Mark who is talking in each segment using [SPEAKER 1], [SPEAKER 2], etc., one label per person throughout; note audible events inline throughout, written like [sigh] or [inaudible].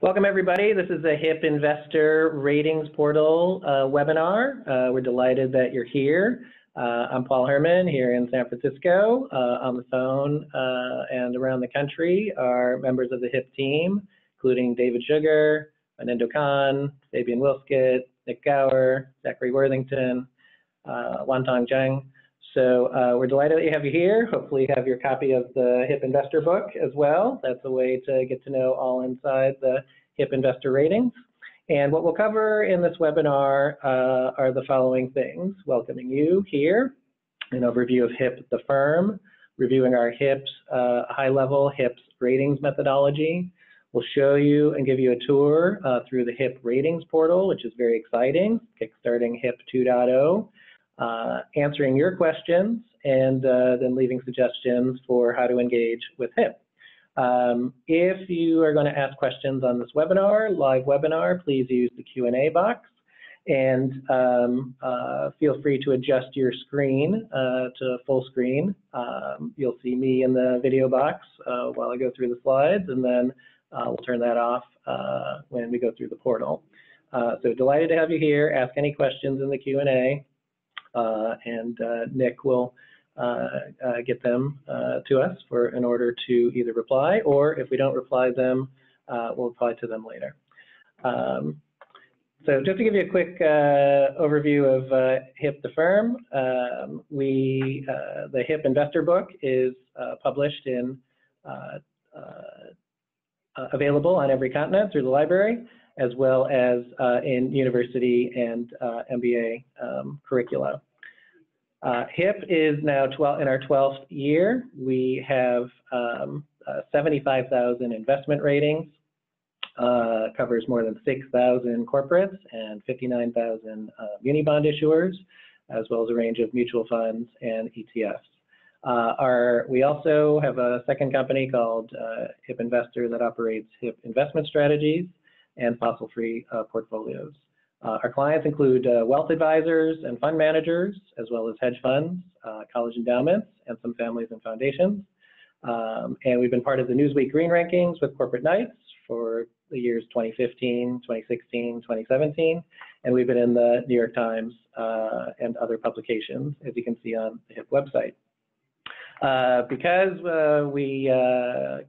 [SPEAKER 1] Welcome, everybody. This is a HIP Investor Ratings Portal uh, webinar. Uh, we're delighted that you're here. Uh, I'm Paul Herman here in San Francisco. Uh, on the phone uh, and around the country are members of the HIP team, including David Sugar, Anando Khan, Fabian Wilskett, Nick Gower, Zachary Worthington, uh, Wantong Zheng. So uh, we're delighted that you have you here. Hopefully you have your copy of the HIP Investor book as well. That's a way to get to know all inside the HIP Investor ratings. And what we'll cover in this webinar uh, are the following things. Welcoming you here, an overview of HIP the firm, reviewing our HIP's uh, high-level HIP's ratings methodology. We'll show you and give you a tour uh, through the HIP ratings portal, which is very exciting, kickstarting HIP 2.0 uh, answering your questions and uh, then leaving suggestions for how to engage with him. Um, if you are going to ask questions on this webinar, live webinar, please use the Q&A box and um, uh, feel free to adjust your screen uh, to full screen. Um, you'll see me in the video box uh, while I go through the slides, and then we'll turn that off when we go through the portal. So delighted to have you here. Ask any questions in the Q&A. Uh, and uh, Nick will uh, get them to us for in order to either reply or if we don't reply them, we'll reply to them later. Um, so just to give you a quick uh, overview of uh, HIP the firm, um, we uh, the HIP investor book is published in available on every continent through the library as well as uh, in university and uh, MBA um, curricula. Uh, HIP is now 12, in our 12th year. We have um, uh, 75,000 investment ratings, uh, covers more than 6,000 corporates and 59,000 uh, muni bond issuers, as well as a range of mutual funds and ETFs. Uh, our, we also have a second company called uh, HIP Investor that operates HIP investment strategies and fossil-free uh, portfolios. Uh, our clients include uh, wealth advisors and fund managers, as well as hedge funds, college endowments, and some families and foundations. Um, and we've been part of the Newsweek Green Rankings with Corporate Knights for the years 2015, 2016, 2017, and we've been in the New York Times uh, and other publications, as you can see on the HIP website. Uh, because uh, we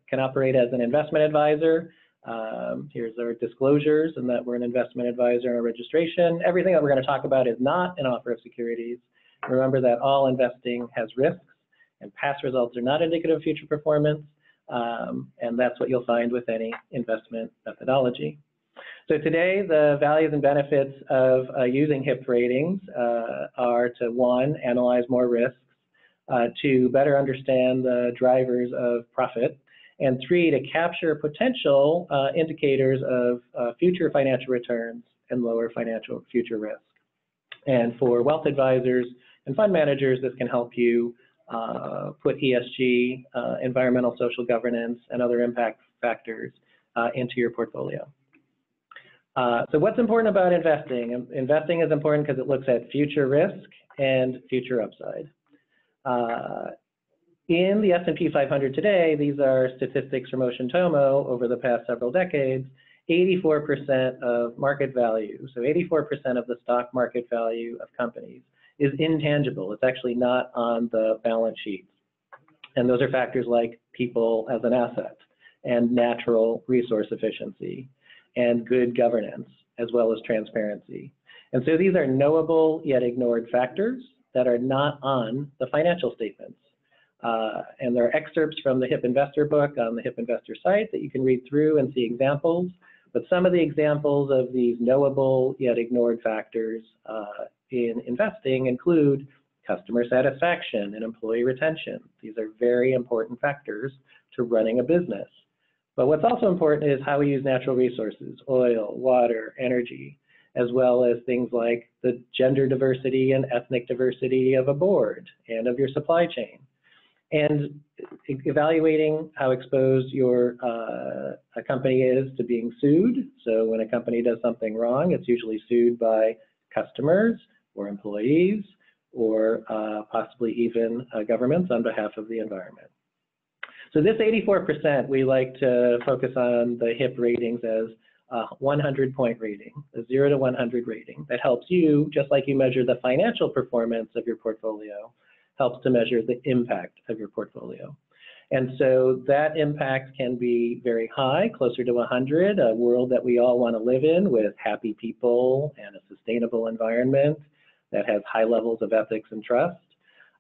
[SPEAKER 1] can operate as an investment advisor, um, here's our disclosures and that we're an investment advisor and a registration. Everything that we're going to talk about is not an offer of securities. Remember that all investing has risks and past results are not indicative of future performance. Um, and that's what you'll find with any investment methodology. So today, the values and benefits of uh, using HIP ratings uh, are to one, analyze more risks, uh, to better understand the drivers of profit, and three, to capture potential uh, indicators of uh, future financial returns and lower financial future risk. And for wealth advisors and fund managers, this can help you uh, put ESG, uh, environmental social governance, and other impact factors uh, into your portfolio. Uh, so what's important about investing? Investing is important because it looks at future risk and future upside. In the S&P 500 today, these are statistics from Ocean-Tomo over the past several decades, 84% of market value, so 84% of the stock market value of companies is intangible. It's actually not on the balance sheets. And those are factors like people as an asset and natural resource efficiency and good governance as well as transparency. And so these are knowable yet ignored factors that are not on the financial statements. Uh, and there are excerpts from the HIP Investor book on the HIP Investor site that you can read through and see examples. But some of the examples of these knowable yet ignored factors uh, in investing include customer satisfaction and employee retention. These are very important factors to running a business. But what's also important is how we use natural resources, oil, water, energy, as well as things like the gender diversity and ethnic diversity of a board and of your supply chain and evaluating how exposed your uh, a company is to being sued. So when a company does something wrong, it's usually sued by customers or employees or uh, possibly even uh, governments on behalf of the environment. So this 84%, we like to focus on the HIP ratings as a 100 point rating, a 0 to 100 rating that helps you, just like you measure the financial performance of your portfolio, helps to measure the impact of your portfolio. And so that impact can be very high, closer to 100, a world that we all want to live in with happy people and a sustainable environment that has high levels of ethics and trust.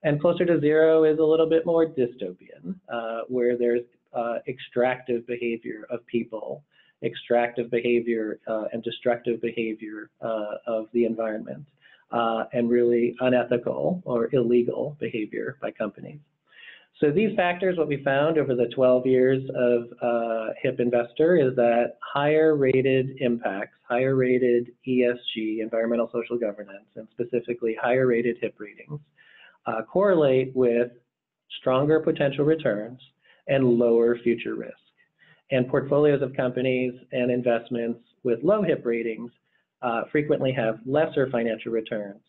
[SPEAKER 1] And closer to zero is a little bit more dystopian, uh, where there's uh, extractive behavior of people, extractive behavior uh, and destructive behavior uh, of the environment, uh, and really unethical or illegal behavior by companies. So these factors, what we found over the 12 years of uh, HIP Investor is that higher rated impacts, higher rated ESG, environmental social governance, and specifically higher rated HIP ratings, uh, correlate with stronger potential returns and lower future risk. And portfolios of companies and investments with low HIP ratings uh, frequently have lesser financial returns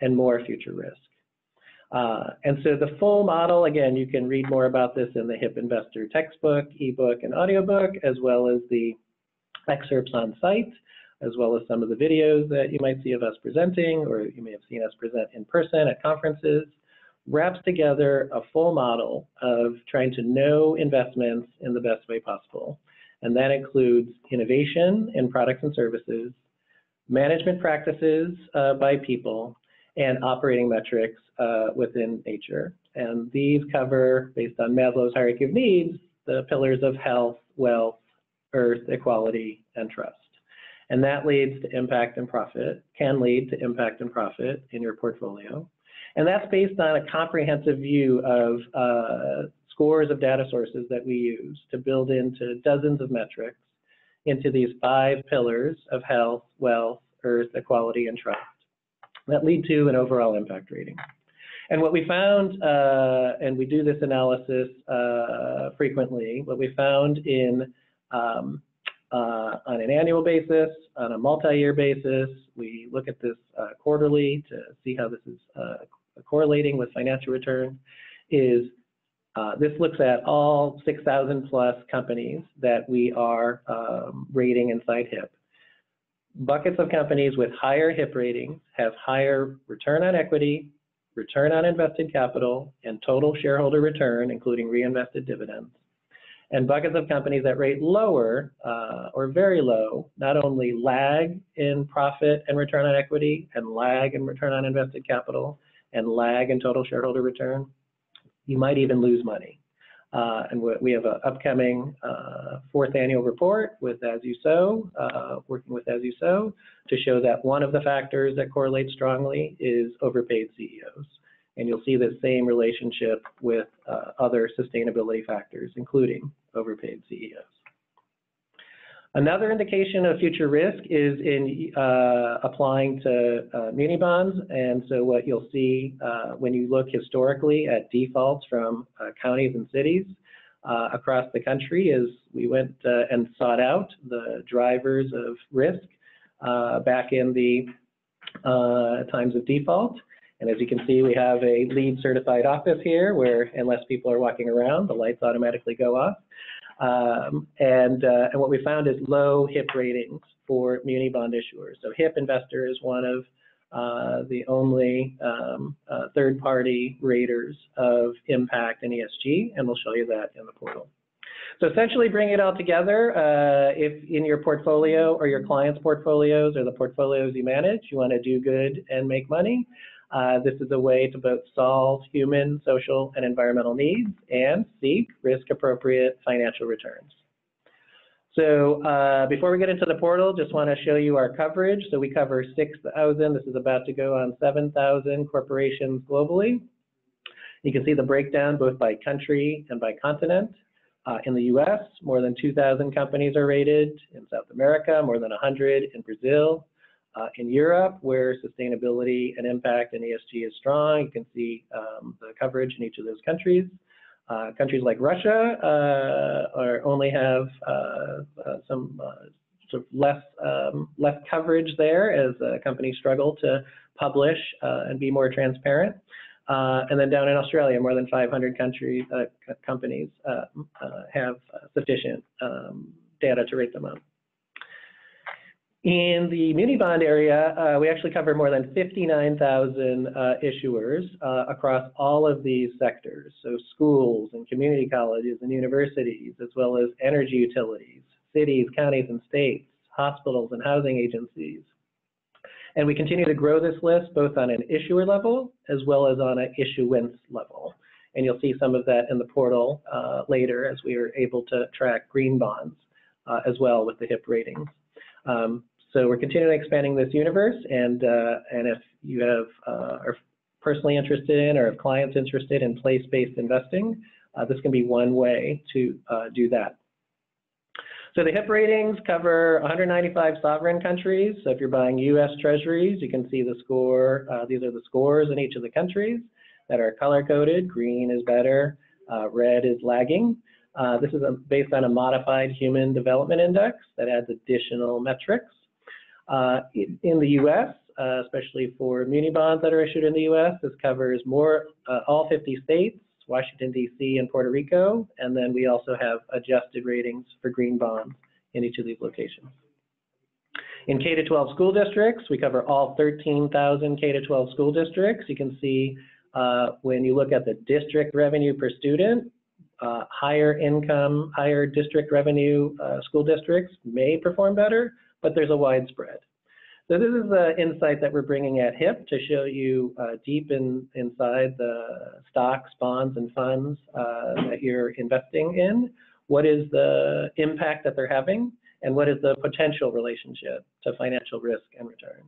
[SPEAKER 1] and more future risk. Uh, and so the full model, again, you can read more about this in the HIP Investor textbook, ebook, and audiobook, as well as the excerpts on site, as well as some of the videos that you might see of us presenting, or you may have seen us present in person at conferences, wraps together a full model of trying to know investments in the best way possible. And that includes innovation in products and services, management practices uh, by people, and operating metrics uh, within nature. And these cover, based on Maslow's hierarchy of needs, the pillars of health, wealth, earth, equality, and trust. And that leads to impact and profit, can lead to impact and profit in your portfolio. And that's based on a comprehensive view of uh, scores of data sources that we use to build into dozens of metrics into these five pillars of health, wealth, earth, equality, and trust that lead to an overall impact rating. And what we found, uh, and we do this analysis uh, frequently, what we found in um, uh, on an annual basis, on a multi-year basis, we look at this uh, quarterly to see how this is uh, correlating with financial return, is uh, this looks at all 6,000 plus companies that we are um, rating inside HIP buckets of companies with higher HIP ratings have higher return on equity, return on invested capital, and total shareholder return, including reinvested dividends. And buckets of companies that rate lower uh, or very low not only lag in profit and return on equity, and lag in return on invested capital, and lag in total shareholder return, you might even lose money. Uh, and we have an upcoming uh, fourth annual report with As You Sow, uh, working with As You Sow, to show that one of the factors that correlates strongly is overpaid CEOs. And you'll see the same relationship with uh, other sustainability factors, including overpaid CEOs. Another indication of future risk is in uh, applying to uh, muni bonds. And so what you'll see uh, when you look historically at defaults from uh, counties and cities uh, across the country is we went uh, and sought out the drivers of risk back in the times of default. And as you can see, we have a LEED certified office here where unless people are walking around, the lights automatically go off. Um, and, uh, and what we found is low HIP ratings for muni bond issuers. So HIP Investor is one of uh, the only um, uh, third-party raters of impact and ESG, and we'll show you that in the portal. So essentially bring it all together. Uh, if in your portfolio or your clients' portfolios or the portfolios you manage, you want to do good and make money, uh, this is a way to both solve human, social, and environmental needs and seek risk-appropriate financial returns. So uh, before we get into the portal, just want to show you our coverage. So we cover 6,000. This is about to go on 7,000 corporations globally. You can see the breakdown both by country and by continent. Uh, in the US, more than 2,000 companies are rated. In South America, more than 100. In Brazil, uh, in Europe, where sustainability and impact and ESG is strong, you can see um, the coverage in each of those countries. Uh, countries like Russia uh, are, only have uh, uh, some uh, sort of less um, less coverage there as companies struggle to publish and be more transparent. And then down in Australia, more than 500 countries, companies uh, have sufficient um, data to rate them on. In the muni bond area, uh, we actually cover more than 59,000 uh, issuers uh, across all of these sectors. So schools and community colleges and universities, as well as energy utilities, cities, counties, and states, hospitals and housing agencies. And we continue to grow this list both on an issuer level as well as on an issuance level. And you'll see some of that in the portal uh, later as we are able to track green bonds uh, as well with the HIP ratings. Um, so we're continuing expanding this universe, and uh, and if you have uh, are personally interested in or have clients interested in place-based investing, uh, this can be one way to uh, do that. So the HIP ratings cover 195 sovereign countries. So if you're buying U.S. Treasuries, you can see the score. Uh, these are the scores in each of the countries that are color-coded. Green is better, uh, red is lagging. This is a, based on a modified human development index that adds additional metrics. Uh, in, in the U.S., uh, especially for muni bonds that are issued in the U.S., this covers more uh, all 50 states, Washington, D.C., and Puerto Rico, and then we also have adjusted ratings for green bonds in each of these locations. In K-12 school districts, we cover all 13,000 K-12 school districts. You can see uh, when you look at the district revenue per student, uh, higher income, higher district revenue uh, school districts may perform better, but there's a widespread. So this is the insight that we're bringing at HIP to show you uh, deep in, inside the stocks, bonds, and funds uh, that you're investing in. What is the impact that they're having, and what is the potential relationship to financial risk and return?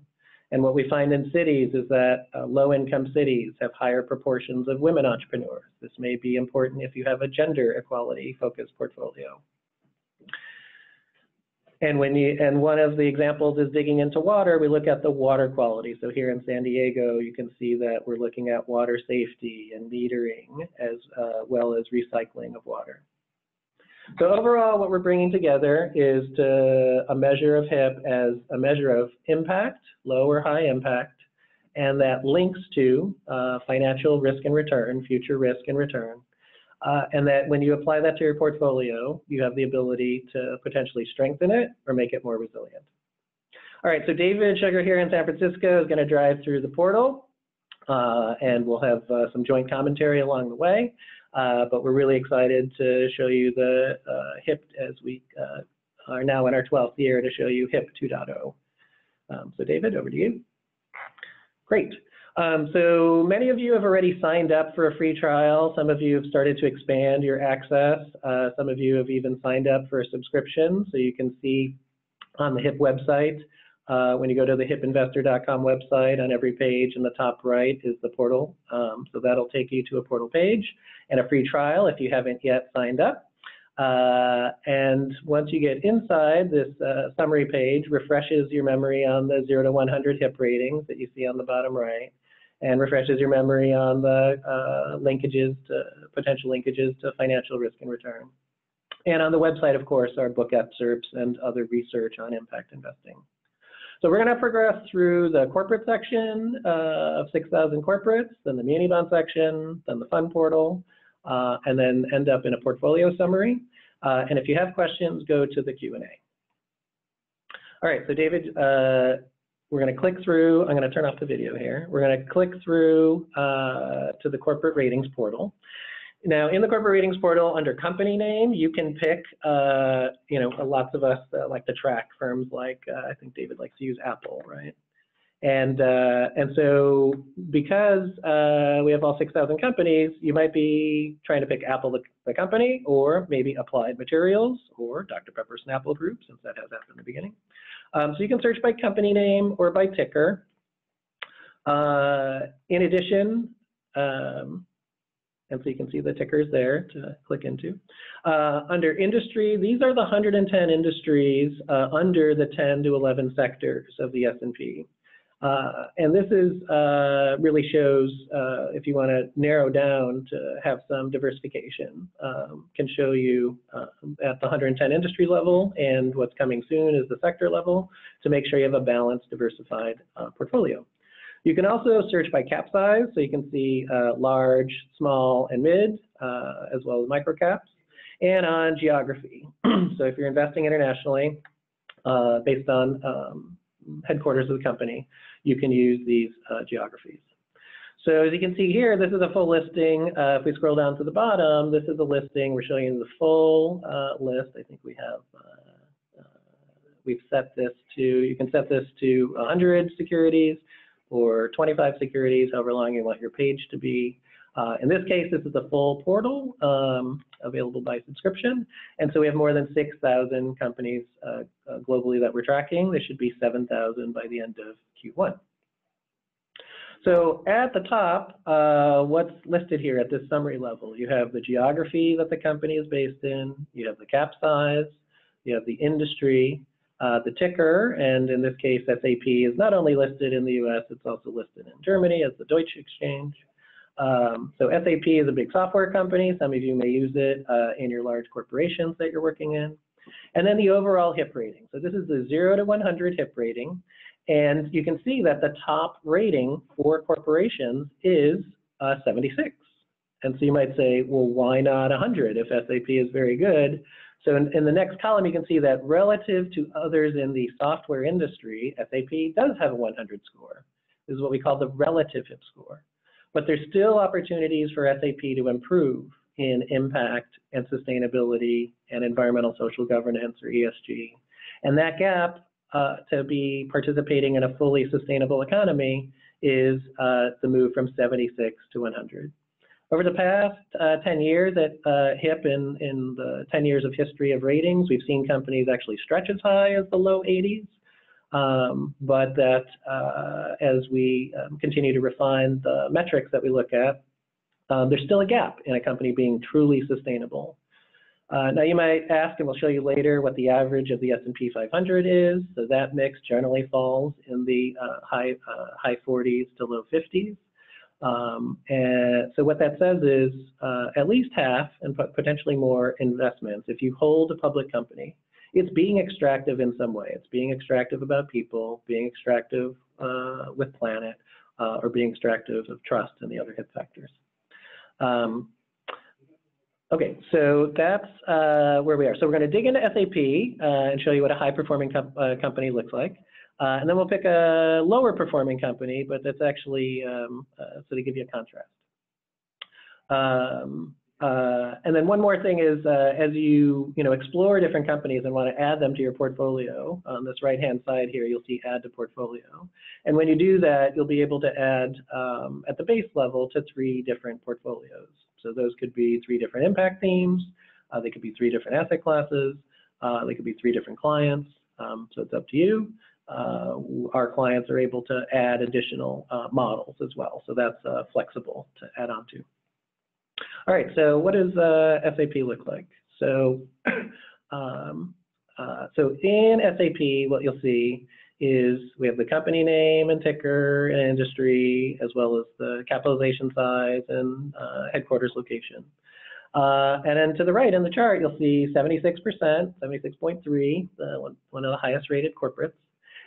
[SPEAKER 1] And what we find in cities is that uh, low-income cities have higher proportions of women entrepreneurs. This may be important if you have a gender equality focused portfolio. And when you and one of the examples is digging into water, we look at the water quality. So here in San Diego, you can see that we're looking at water safety and metering as uh, well as recycling of water. So overall, what we're bringing together is to a measure of HIP as a measure of impact, low or high impact, and that links to uh, financial risk and return, future risk and return, uh, and that when you apply that to your portfolio, you have the ability to potentially strengthen it or make it more resilient. All right, so David Sugar here in San Francisco is going to drive through the portal, uh, and we'll have uh, some joint commentary along the way. Uh, but we're really excited to show you the uh, HIP as we uh, are now in our 12th year to show you HIP 2.0. Um, so David, over to you. Great. Um, so many of you have already signed up for a free trial. Some of you have started to expand your access. Uh, some of you have even signed up for a subscription. So you can see on the HIP website, uh, when you go to the hipinvestor.com website, on every page in the top right is the portal. Um, so that'll take you to a portal page and a free trial if you haven't yet signed up. Uh, and once you get inside, this uh, summary page refreshes your memory on the 0 to 100 HIP ratings that you see on the bottom right and refreshes your memory on the uh, linkages to potential linkages to financial risk and return. And on the website, of course, are book excerpts and other research on impact investing. So we're going to progress through the corporate section uh, of 6,000 corporates, then the muni bond section, then the fund portal, uh, and then end up in a portfolio summary. Uh, and if you have questions, go to the Q&A. All right, so David, uh, we're going to click through. I'm going to turn off the video here. We're going to click through uh, to the corporate ratings portal. Now, in the corporate ratings portal, under company name, you can pick, uh, you know, lots of us uh, like to track firms like, uh, I think David likes to use Apple, right? And, uh, and so because uh, we have all 6,000 companies, you might be trying to pick Apple, the, the, company, or maybe Applied Materials, or Dr. Pepper Snapple Group, since that has that in the beginning. Um, so you can search by company name or by ticker. Uh, in addition, um, and so you can see the tickers there to click into. Uh, under industry, these are the 110 industries uh, under the 10 to 11 sectors of the S&P. Uh, and this is uh, really shows, uh, if you want to narrow down to have some diversification, um, can show you uh, at the 110 industry level and what's coming soon is the sector level to make sure you have a balanced, diversified uh, portfolio. You can also search by cap size, so you can see uh, large, small, and mid, uh, as well as micro caps, and on geography. [clears throat] so if you're investing internationally, based on um, headquarters of the company, you can use these uh, geographies. So as you can see here, this is a full listing. Uh, if we scroll down to the bottom, this is a listing. We're showing you the full uh, list. I think we have, uh, uh, we've set this to, you can set this to 100 securities or 25 securities, however long you want your page to be. Uh, in this case, this is a full portal um, available by subscription. And so we have more than 6,000 companies uh, uh, globally that we're tracking. There should be 7,000 by the end of Q1. So at the top, uh, what's listed here at this summary level? You have the geography that the company is based in, you have the cap size, you have the industry, uh, the ticker, and in this case, SAP is not only listed in the US, it's also listed in Germany as the Deutsche Exchange. Um, so SAP is a big software company. Some of you may use it uh, in your large corporations that you're working in. And then the overall HIP rating. So this is the 0 to 100 HIP rating. And you can see that the top rating for corporations is uh, 76. And so you might say, well, why not 100 if SAP is very good? So in, in, the next column, you can see that relative to others in the software industry, SAP does have a 100 score. This is what we call the relative HIP score. But there's still opportunities for SAP to improve in impact and sustainability and environmental social governance or ESG. And that gap uh, to be participating in a fully sustainable economy is uh, the move from 76 to 100. Over the past uh, 10 years at uh, HIP, in, in the 10 years of history of ratings, we've seen companies actually stretch as high as the low 80s, um, but that uh, as we um, continue to refine the metrics that we look at, um, there's still a gap in a company being truly sustainable. Uh, now you might ask, and we'll show you later, what the average of the S&P 500 is. So that mix generally falls in the uh, high uh, high 40s to low 50s. Um, and so what that says is uh, at least half and potentially more investments. If you hold a public company, it's being extractive in some way. It's being extractive about people, being extractive uh, with planet, uh, or being extractive of trust and the other HIP factors. Um, Okay, so that's uh, where we are. So we're going to dig into SAP uh, and show you what a high-performing com uh, company looks like. Uh, and then we'll pick a lower-performing company, but that's actually um, so to give you a contrast. Um, uh, and then one more thing is, as you you know explore different companies and want to add them to your portfolio, on this right-hand side here, you'll see Add to Portfolio. And when you do that, you'll be able to add um, at the base level to three different portfolios. So those could be three different impact themes. Uh, they could be three different asset classes. Uh, they could be three different clients. Um, so it's up to you. Uh, our clients are able to add additional uh, models as well. So that's uh, flexible to add on to. All right, so what does uh, SAP look like? So, [clears throat] um, so in SAP, what you'll see is we have the company name and ticker and industry, as well as the capitalization size and uh, headquarters location. Uh, and then to the right in the chart, you'll see 76%, 76.3, one, one of the highest rated corporates.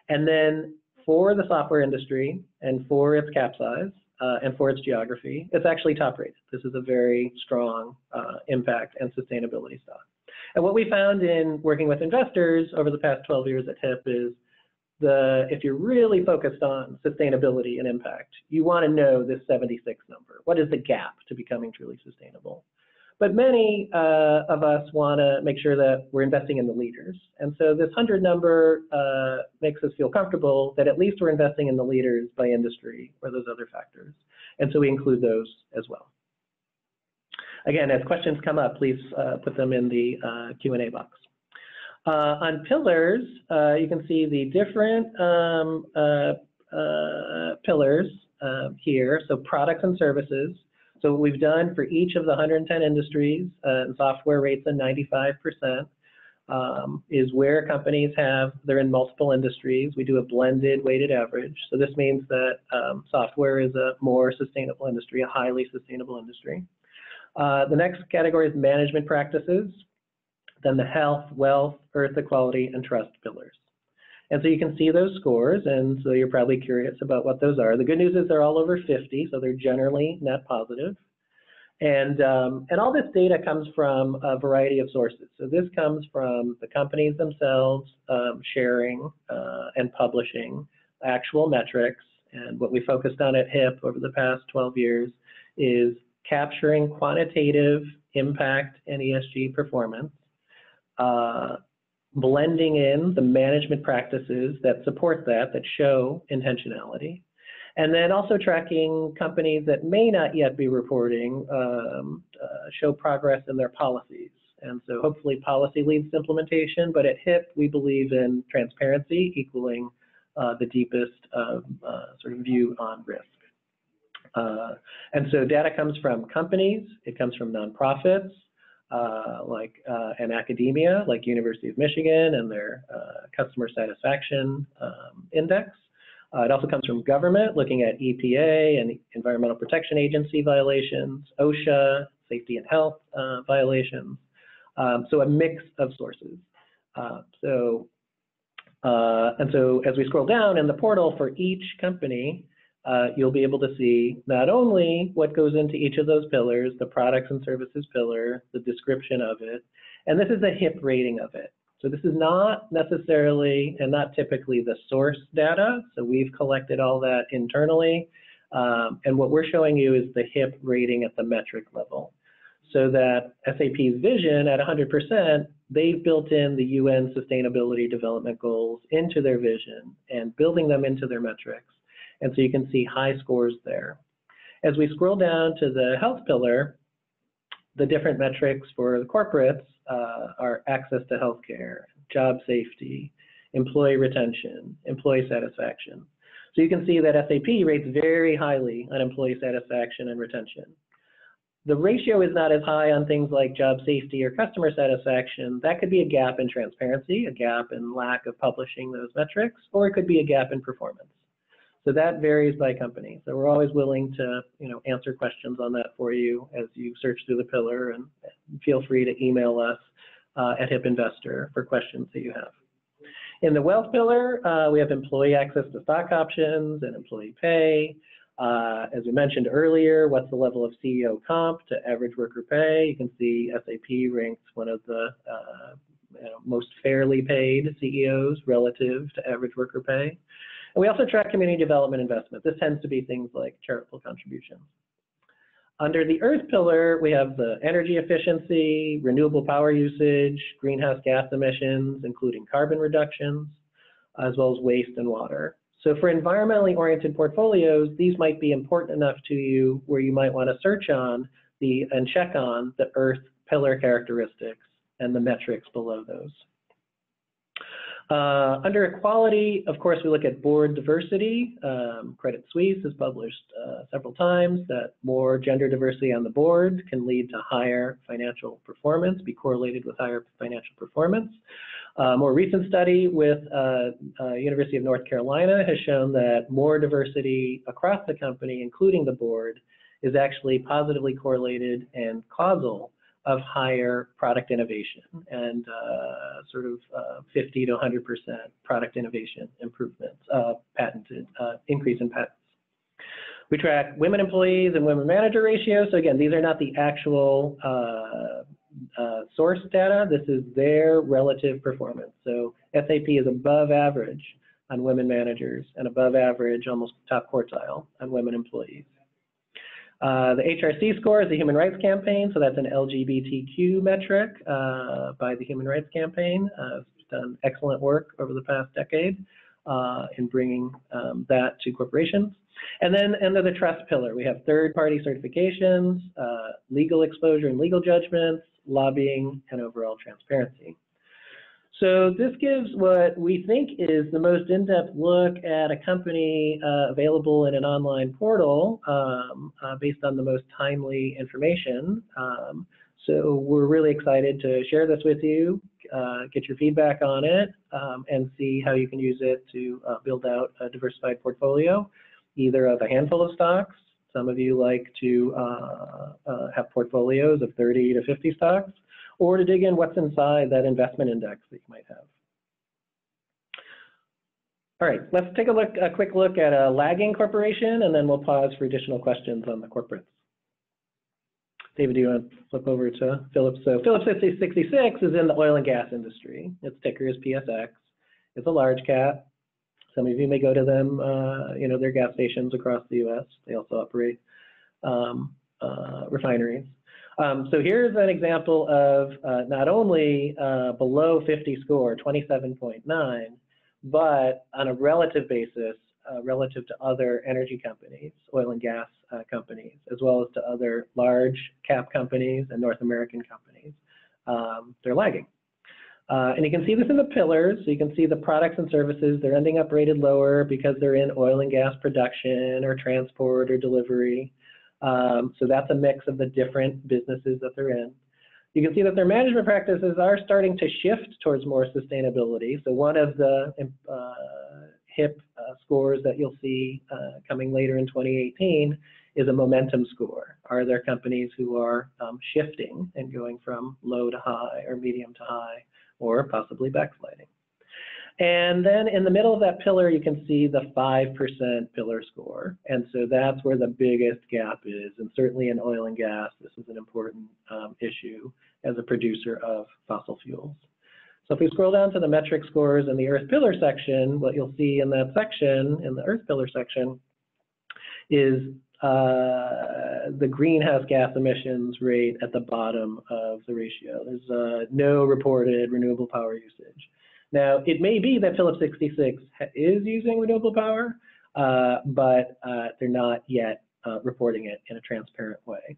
[SPEAKER 1] And then for the software industry and for its cap size uh, and for its geography, it's actually top rated. This is a very strong uh, impact and sustainability stock. And what we found in working with investors over the past 12 years at HIP is the, if you're really focused on sustainability and impact, you want to know this 76 number. What is the gap to becoming truly sustainable? But many uh, of us want to make sure that we're investing in the leaders. And so this 100 number uh, makes us feel comfortable that at least we're investing in the leaders by industry or those other factors. And so we include those as well. Again, as questions come up, please uh, put them in the uh, Q&A box. Uh, on pillars, uh, you can see the different um, pillars here, so products and services. So what we've done for each of the 110 industries, uh, software rates at 95%, um, is where companies have, they're in multiple industries. We do a blended weighted average. So this means that um, software is a more sustainable industry, a highly sustainable industry. the next category is management practices then the health, wealth, earth equality, and trust pillars. And so you can see those scores, and so you're probably curious about what those are. The good news is they're all over 50, so they're generally net positive. And, um, and all this data comes from a variety of sources. So this comes from the companies themselves um, sharing uh, and publishing actual metrics. And what we focused on at HIP over the past 12 years is capturing quantitative impact and ESG performance, uh, blending in the management practices that support that, that show intentionality, and then also tracking companies that may not yet be reporting um, uh, show progress in their policies. And so hopefully policy leads to implementation, but at HIP, we believe in transparency equaling uh, the deepest uh, sort of view on risk. Uh, and so data comes from companies, it comes from nonprofits, uh, like uh, and academia, like University of Michigan and their uh, customer satisfaction um, index. Uh, it also comes from government, looking at EPA and Environmental Protection Agency violations, OSHA, safety and health uh, violations. Um, so a mix of sources. so and so as we scroll down in the portal for each company, uh, you'll be able to see not only what goes into each of those pillars, the products and services pillar, the description of it, and this is a HIP rating of it. So this is not necessarily and not typically the source data. So we've collected all that internally. Um, and what we're showing you is the HIP rating at the metric level. So that SAP's vision at 100%, they've built in the UN Sustainability Development Goals into their vision and building them into their metrics. And so you can see high scores there. As we scroll down to the health pillar, the different metrics for the corporates uh, are access to healthcare, job safety, employee retention, employee satisfaction. So you can see that SAP rates very highly on employee satisfaction and retention. The ratio is not as high on things like job safety or customer satisfaction. That could be a gap in transparency, a gap in lack of publishing those metrics, or it could be a gap in performance. So that varies by company. So we're always willing to, you know, answer questions on that for you as you search through the pillar and feel free to email us uh, at HIP Investor for questions that you have. In the wealth pillar, uh, we have employee access to stock options and employee pay. Uh, as we mentioned earlier, what's the level of CEO comp to average worker pay? You can see SAP ranks one of the uh, you know, most fairly paid CEOs relative to average worker pay. And we also track community development investment. This tends to be things like charitable contributions. Under the earth pillar, we have the energy efficiency, renewable power usage, greenhouse gas emissions, including carbon reductions, as well as waste and water. So for environmentally oriented portfolios, these might be important enough to you where you might want to search on the and check on the earth pillar characteristics and the metrics below those. Uh, under equality, of course, we look at board diversity. Um, Credit Suisse has published uh, several times that more gender diversity on the board can lead to higher financial performance, be correlated with higher financial performance. A uh, more recent study with uh, uh, University of North Carolina has shown that more diversity across the company, including the board, is actually positively correlated and causal of higher product innovation and uh, sort of uh, 50 to 100% product innovation improvements, uh, patented, uh, increase in patents. We track women employees and women manager ratios. So again, these are not the actual uh, uh, source data. This is their relative performance. So SAP is above average on women managers and above average, almost top quartile on women employees. Uh, the HRC score is the Human Rights Campaign, so that's an LGBTQ metric uh, by the Human Rights Campaign. Uh, it's done excellent work over the past decade uh, in bringing um, that to corporations. And then under the trust pillar, we have third-party certifications, uh, legal exposure and legal judgments, lobbying, and overall transparency. So this gives what we think is the most in-depth look at a company uh, available in an online portal um, uh, based on the most timely information. Um, so we're really excited to share this with you, uh, get your feedback on it, um, and see how you can use it to uh, build out a diversified portfolio, either of a handful of stocks. Some of you like to uh, uh, have portfolios of 30 to 50 stocks or to dig in what's inside that investment index that you might have. All right, let's take a look, a quick look at a lagging corporation, and then we'll pause for additional questions on the corporates. David, do you want to flip over to Phillips? So Phillips 66 is in the oil and gas industry. Its ticker is PSX. It's a large cap. Some of you may go to them, uh, you know, their gas stations across the U.S. They also operate um, uh, refineries. Um, so here's an example of uh, not only uh, below 50 score, 27.9, but on a relative basis, uh, relative to other energy companies, oil and gas uh, companies, as well as to other large cap companies and North American companies, um, they're lagging. Uh, and you can see this in the pillars. So you can see the products and services, they're ending up rated lower because they're in oil and gas production or transport or delivery. Um, so that's a mix of the different businesses that they're in. You can see that their management practices are starting to shift towards more sustainability. So one of the uh, HIP uh, scores that you'll see uh, coming later in 2018 is a momentum score. Are there companies who are um, shifting and going from low to high or medium to high or possibly backsliding? And then in the middle of that pillar, you can see the 5% pillar score. And so that's where the biggest gap is. And certainly in oil and gas, this is an important um, issue as a producer of fossil fuels. So if we scroll down to the metric scores in the earth pillar section, what you'll see in that section, in the earth pillar section, is uh, the greenhouse gas emissions rate at the bottom of the ratio. There's uh, no reported renewable power usage. Now, it may be that Phillips 66 is using renewable power, uh, but uh, they're not yet uh, reporting it in a transparent way.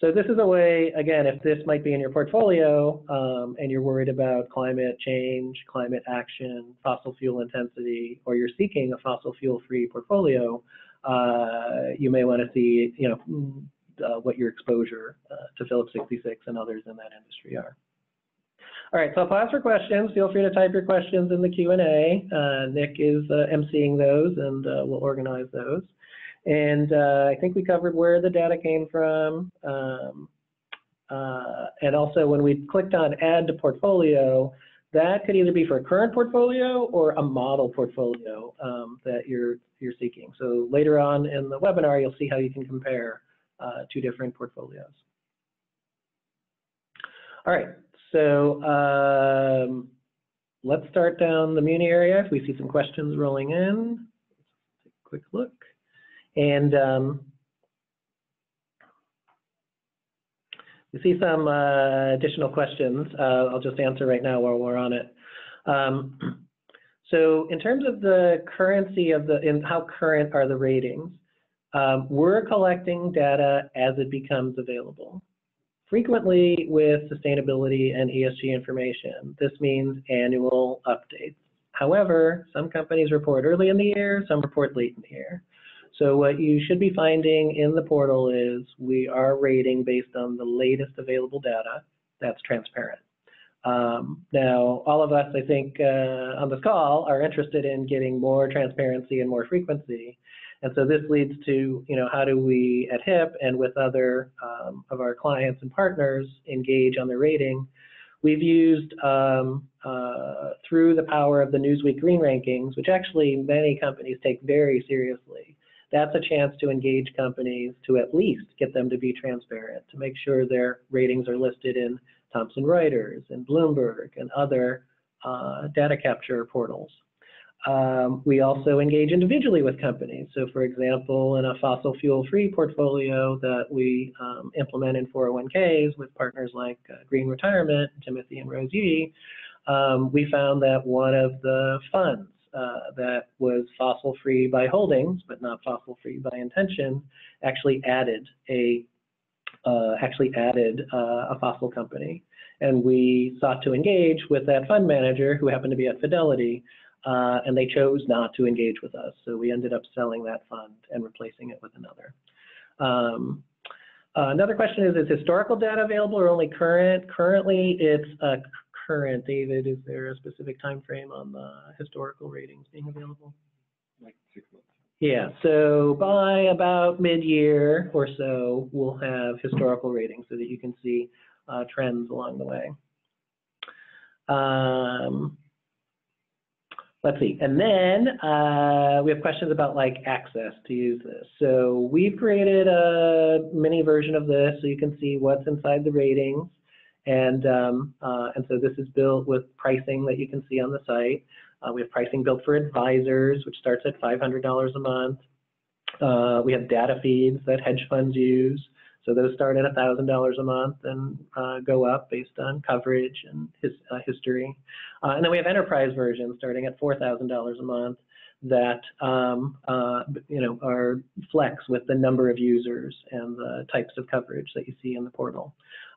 [SPEAKER 1] So this is a way, again, if this might be in your portfolio um, and you're worried about climate change, climate action, fossil fuel intensity, or you're seeking a fossil fuel free portfolio, uh, you may want to see, you know, uh, what your exposure uh, to Phillips 66 and others in that industry are. All right, so I'll pause for questions. Feel free to type your questions in the Q&A. Uh, Nick is uh, emceeing those and uh, we'll organize those. And uh, I think we covered where the data came from. Um, uh, and also when we clicked on add to portfolio, that could either be for a current portfolio or a model portfolio um, that you're, you're seeking. So later on in the webinar, you'll see how you can compare uh, two different portfolios. All right, so um, let's start down the Muni area. If we see some questions rolling in, take a quick look. And um, we see some uh, additional questions. Uh, I'll just answer right now while we're on it. Um, so in terms of the currency of the, in how current are the ratings, um, we're collecting data as it becomes available. Frequently with sustainability and ESG information, this means annual updates. However, some companies report early in the year, some report late in the year. So what you should be finding in the portal is we are rating based on the latest available data that's transparent. Um, now, all of us, I think, uh, on this call are interested in getting more transparency and more frequency. And so this leads to, you know, how do we at HIP and with other um, of our clients and partners engage on the rating? We've used um, uh, through the power of the Newsweek Green Rankings, which actually many companies take very seriously that's a chance to engage companies to at least get them to be transparent, to make sure their ratings are listed in Thomson Reuters and Bloomberg and other uh, data capture portals. Um, we also engage individually with companies. So for example, in a fossil fuel free portfolio that we um, implement in 401ks with partners like uh, Green Retirement, Timothy and Rose Yee, um, we found that one of the funds uh, that was fossil free by holdings, but not fossil free by intention, actually added a uh, actually added uh, a fossil company. And we sought to engage with that fund manager who happened to be at Fidelity, uh, and they chose not to engage with us. So we ended up selling that fund and replacing it with another. Um, uh, another question is, is historical data available or only current? Currently, it's a current, David, is there a specific time frame on the historical ratings being available?
[SPEAKER 2] Like six months.
[SPEAKER 1] Yeah, so by about mid-year or so, we'll have historical ratings so that you can see uh, trends along the way. Um, let's see. And then uh, we have questions about like access to use this. So we've created a mini version of this so you can see what's inside the ratings. And, um, uh, and so this is built with pricing that you can see on the site. Uh, we have pricing built for advisors, which starts at $500 a month. Uh, we have data feeds that hedge funds use. So those start at $1,000 a month and uh, go up based on coverage and his, uh, history. Uh, and then we have enterprise versions starting at $4,000 a month that um, uh, you know are flex with the number of users and the types of coverage that you see in the portal.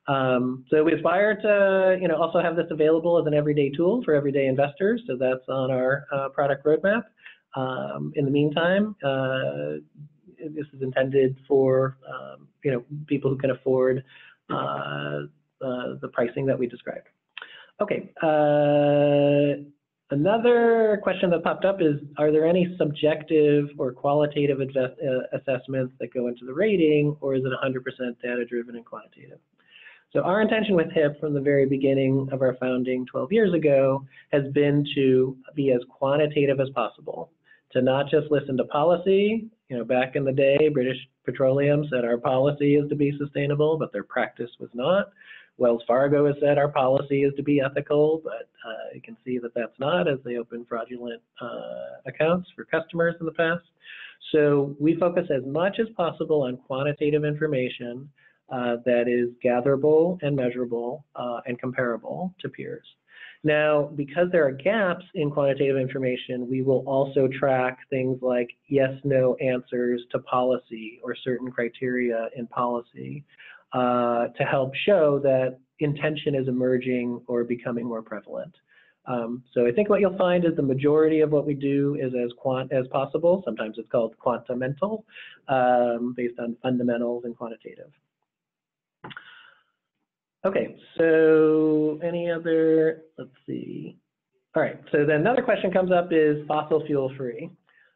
[SPEAKER 1] Um, so we aspire to you know also have this available as an everyday tool for everyday investors. So that's on our uh, product roadmap. Um, in the meantime, uh, this is intended for um, you know people who can afford uh, uh, the pricing that we described. Okay. Uh, another question that popped up is: Are there any subjective or qualitative uh, assessments that go into the rating, or is it 100% data-driven and quantitative? So our intention with HIP from the very beginning of our founding 12 years ago has been to be as quantitative as possible, to not just listen to policy you know, back in the day, British Petroleum said our policy is to be sustainable, but their practice was not. Wells Fargo has said our policy is to be ethical, but uh, you can see that that's not as they open fraudulent uh, accounts for customers in the past. So we focus as much as possible on quantitative information uh, that is gatherable and measurable uh, and comparable to peers. Now, because there are gaps in quantitative information, we will also track things like yes, no answers to policy or certain criteria in policy uh, to help show that intention is emerging or becoming more prevalent. Um, so I think what you'll find is the majority of what we do is as quant as possible. Sometimes it's called quantamental, um, based on fundamentals and quantitative. Okay, so any other, let's see. All right, so then another question comes up is fossil fuel free.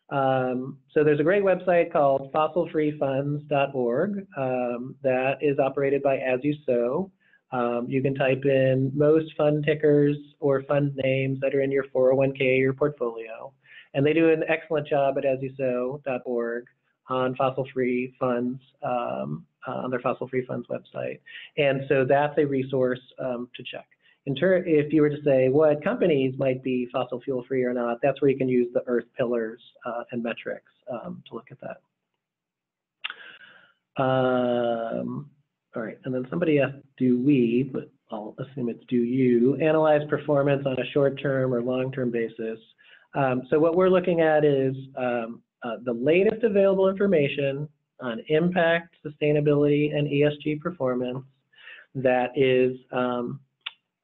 [SPEAKER 1] Um, so there's a great website called fossilfreefunds.org um, that is operated by As You Sow. Um, you can type in most fund tickers or fund names that are in your 401k or your portfolio. And they do an excellent job at asyousow.org on fossil-free funds um, uh, on their Fossil Free Funds website. And so that's a resource um, to check. In ter- if you were to say what companies might be fossil fuel free or not, that's where you can use the Earth pillars uh, and metrics um, to look at that. Um, all right, and then somebody asked, do we, but I'll assume it's do you, analyze performance on a short-term or long-term basis? Um, so what we're looking at is um, uh, the latest available information on impact, sustainability, and ESG performance that is um,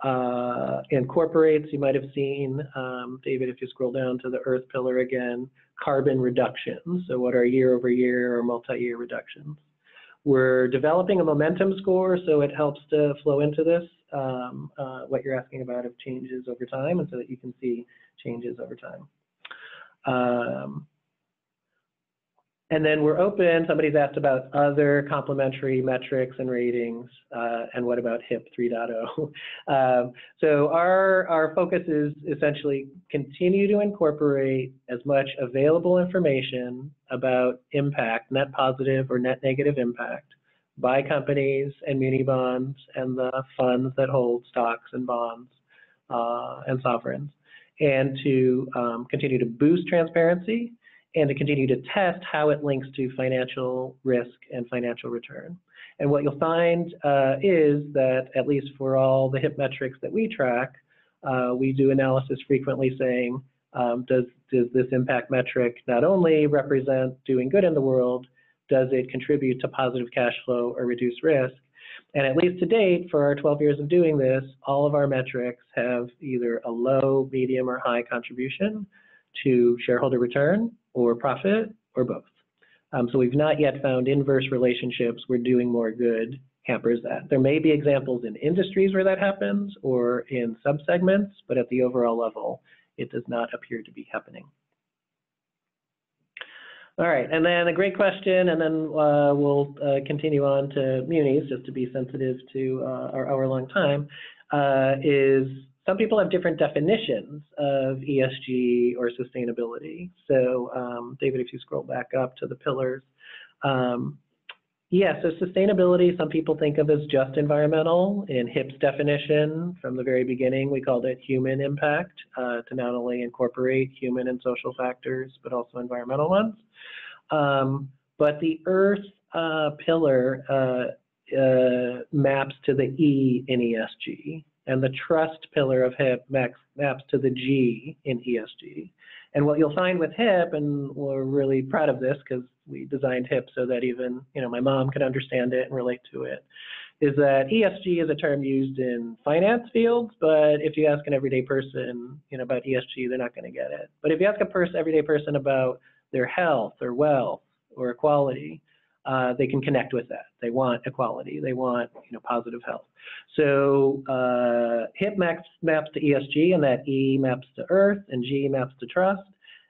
[SPEAKER 1] uh, incorporates, you might have seen, um, David, if you scroll down to the Earth pillar again, carbon reductions. So what are year over year or multi-year reductions? We're developing a momentum score, so it helps to flow into this, um, uh, what you're asking about of changes over time, and so that you can see changes over time. Um, and then we're open, somebody's asked about other complementary metrics and ratings, uh, and what about HIP 3.0? [laughs] um, so our, our focus is essentially continue to incorporate as much available information about impact, net positive or net negative impact, by companies and muni bonds and the funds that hold stocks and bonds uh, and sovereigns, and to um, continue to boost transparency and to continue to test how it links to financial risk and financial return. And what you'll find uh, is that, at least for all the HIP metrics that we track, uh, we do analysis frequently saying, um, does, does this impact metric not only represent doing good in the world, does it contribute to positive cash flow or reduce risk? And at least to date, for our 12 years of doing this, all of our metrics have either a low, medium, or high contribution to shareholder return or profit or both. Um, so we've not yet found inverse relationships where doing more good hampers that. There may be examples in industries where that happens or in subsegments, but at the overall level, it does not appear to be happening. All right, and then a great question, and then uh, we'll uh, continue on to munis just to be sensitive to uh, our hour-long time, uh, is some people have different definitions of ESG or sustainability. So, um, David, if you scroll back up to the pillars, um, yeah, so sustainability, some people think of as just environmental. In HIP's definition, from the very beginning, we called it human impact uh, to not only incorporate human and social factors, but also environmental ones. Um, but the Earth uh, pillar uh, uh maps to the E in ESG, and the trust pillar of HIP maps, maps to the G in ESG. And what you'll find with HIP, and we're really proud of this because we designed HIP so that even you know my mom can understand it and relate to it, is that ESG is a term used in finance fields, but if you ask an everyday person you know about ESG, they're not going to get it. But if you ask a person, everyday person about their health or wealth or equality, uh, they can connect with that. They want equality. They want you know positive health. So uh, HIP maps, maps to ESG, and that E maps to Earth, and G maps to trust,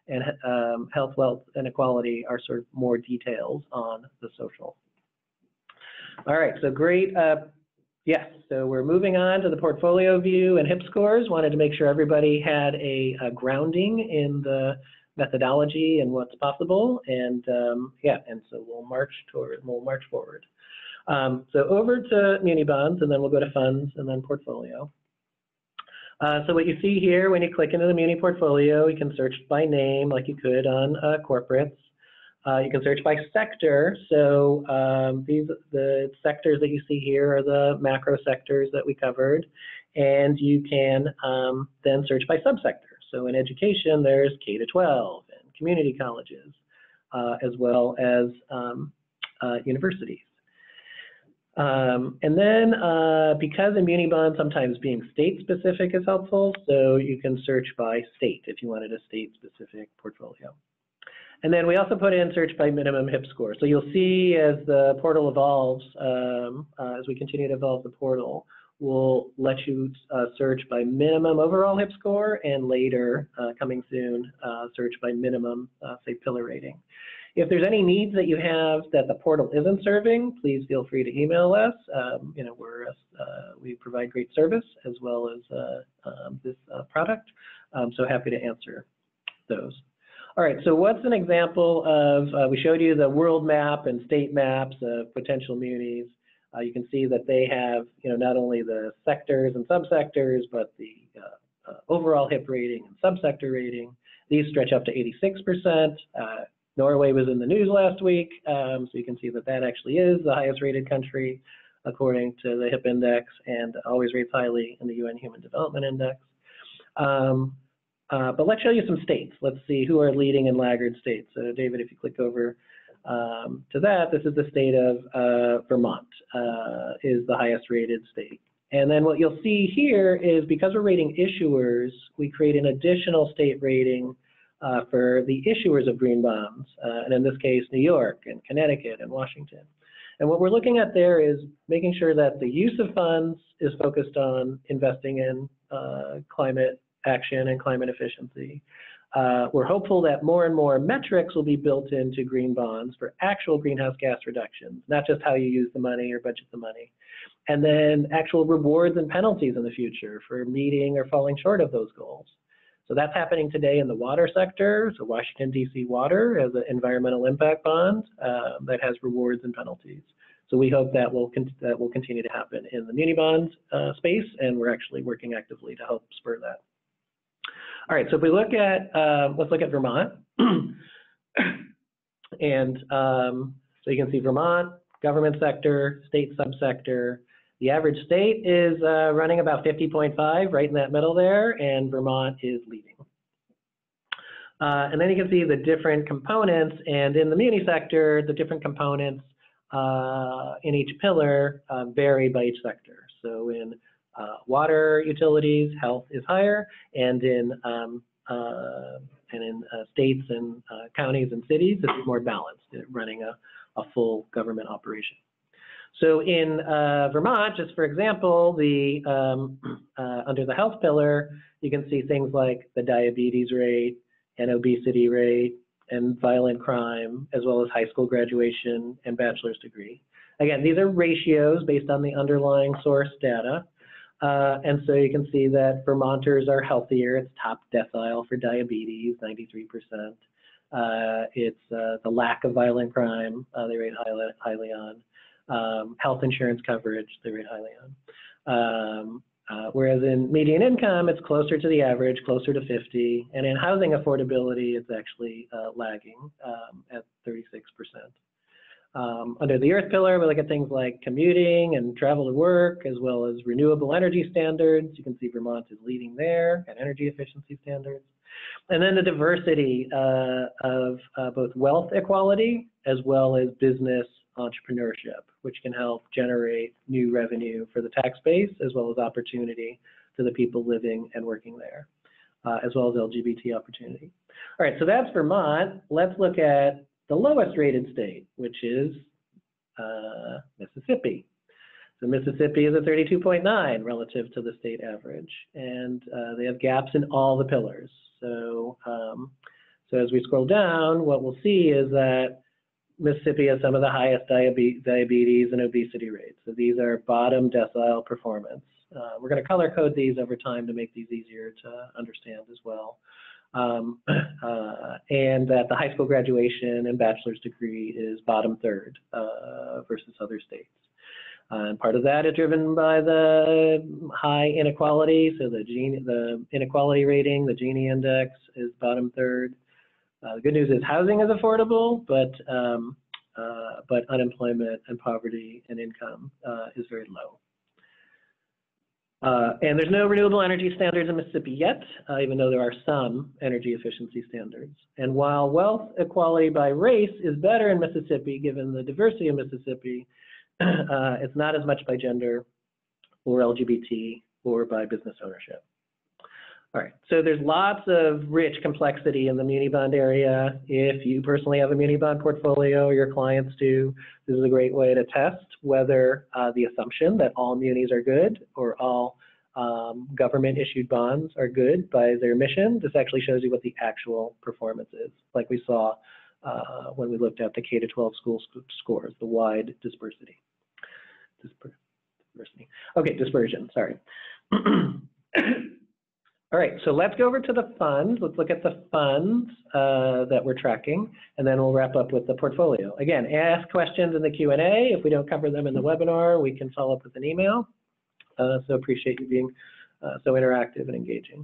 [SPEAKER 1] and um, health, wealth, and equality are sort of more details on the social. All right, so great. Uh, yes, so we're moving on to the portfolio view and HIP scores. Wanted to make sure everybody had a, a grounding in the methodology and what's possible. And um, yeah, and so we'll march toward, we'll march forward. Um, so over to muni bonds, and then we'll go to funds and then portfolio. Uh, so what you see here, when you click into the muni portfolio, you can search by name like you could on uh, corporates. Uh, you can search by sector. So um, these the sectors that you see here are the macro sectors that we covered. And you can um, then search by subsector. So in education, there's K to 12 and community colleges, uh, as well as um, uh, universities. Um, and then uh, because in bond sometimes being state specific is helpful, so you can search by state if you wanted a state specific portfolio. And then we also put in search by minimum HIP score. So you'll see as the portal evolves, um, uh, as we continue to evolve the portal, will let you uh, search by minimum overall HIP score and later, uh, coming soon, uh, search by minimum, uh, say, pillar rating. If there's any needs that you have that the portal isn't serving, please feel free to email us. Um, you know, we're, uh, we provide great service as well as uh, um, this product, um, so happy to answer those. All right, so what's an example of, we showed you the world map and state maps of potential munis. Uh, you can see that they have, you know, not only the sectors and subsectors, but the uh, uh, overall HIP rating and subsector rating. These stretch up to 86%. Uh, Norway was in the news last week, um, so you can see that that actually is the highest rated country according to the HIP index and always rates highly in the UN Human Development Index. Um, uh, but let's show you some states. Let's see who are leading and laggard states. So David, if you click over um, to that, this is the state of uh, Vermont, uh, is the highest rated state. And then what you'll see here is because we're rating issuers, we create an additional state rating uh, for the issuers of green bonds, uh, and in this case, New York and Connecticut and Washington. And what we're looking at there is making sure that the use of funds is focused on investing in uh, climate action and climate efficiency. Uh, we're hopeful that more and more metrics will be built into green bonds for actual greenhouse gas reductions, not just how you use the money or budget the money. And then actual rewards and penalties in the future for meeting or falling short of those goals. So that's happening today in the water sector. So Washington, D.C. Water has an environmental impact bond uh, that has rewards and penalties. So we hope that will, that will continue to happen in the muni bond uh, space, and we're actually working actively to help spur that. All right, so if we look at, uh, let's look at Vermont. [clears throat] and um, so you can see Vermont, government sector, state subsector. The average state is uh, running about 50.5, right in that middle there, and Vermont is leading. Uh, and then you can see the different components, and in the muni sector, the different components uh, in each pillar uh, vary by each sector. So in uh, water utilities, health is higher, and in um, uh, and in uh, states and uh, counties and cities, it's more balanced, uh, running a, a full government operation. So in uh, Vermont, just for example, the um, [clears throat] under the health pillar, you can see things like the diabetes rate and obesity rate and violent crime, as well as high school graduation and bachelor's degree. Again, these are ratios based on the underlying source data. Uh, and so you can see that Vermonters are healthier. It's top decile for diabetes, 93%. Uh, it's uh, the lack of violent crime uh, they rate highly, highly on. Um, health insurance coverage they rate highly on. Um, uh, whereas in median income, it's closer to the average, closer to 50. And in housing affordability, it's actually uh, lagging um, at 36%. Um, under the Earth Pillar, we look at things like commuting and travel to work, as well as renewable energy standards. You can see Vermont is leading there, and energy efficiency standards. And then the diversity uh, of uh, both wealth equality as well as business entrepreneurship, which can help generate new revenue for the tax base as well as opportunity to the people living and working there, uh, as well as LGBT opportunity. All right, so that's Vermont. Let's look at the lowest rated state, which is uh, Mississippi. So Mississippi is a 32.9 relative to the state average, and uh, they have gaps in all the pillars. So, um, so as we scroll down, what we'll see is that Mississippi has some of the highest diabetes and obesity rates. So these are bottom decile performance. Uh, we're going to color code these over time to make these easier to understand as well. Um, [clears throat] uh, and that the high school graduation and bachelor's degree is bottom third uh, versus other states. Uh, and part of that is driven by the high inequality. So the, the inequality rating, the Gini index is bottom third. Uh, the good news is housing is affordable, but um, uh, but unemployment and poverty and income uh, is very low. Uh, and there's no renewable energy standards in Mississippi yet, uh, even though there are some energy efficiency standards. And while wealth equality by race is better in Mississippi, given the diversity of Mississippi, [clears throat] uh, it's not as much by gender or LGBT or by business ownership. All right, so there's lots of rich complexity in the muni bond area. If you personally have a muni bond portfolio or your clients do, this is a great way to test whether uh, the assumption that all munis are good or all um, government issued bonds are good by their mission. This actually shows you what the actual performance is, like we saw uh, when we looked at the K to 12 school sc scores, the wide dispersity. Disper diversity. Okay, dispersion, sorry. [clears throat] All right, so let's go over to the funds. Let's look at the funds uh, that we're tracking, and then we'll wrap up with the portfolio. Again, ask questions in the Q&A. If we don't cover them in the webinar, we can follow up with an email. Uh, so appreciate you being uh, so interactive and engaging.